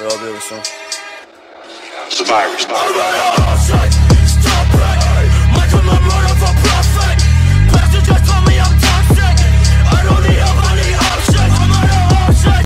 Real deal soon. virus.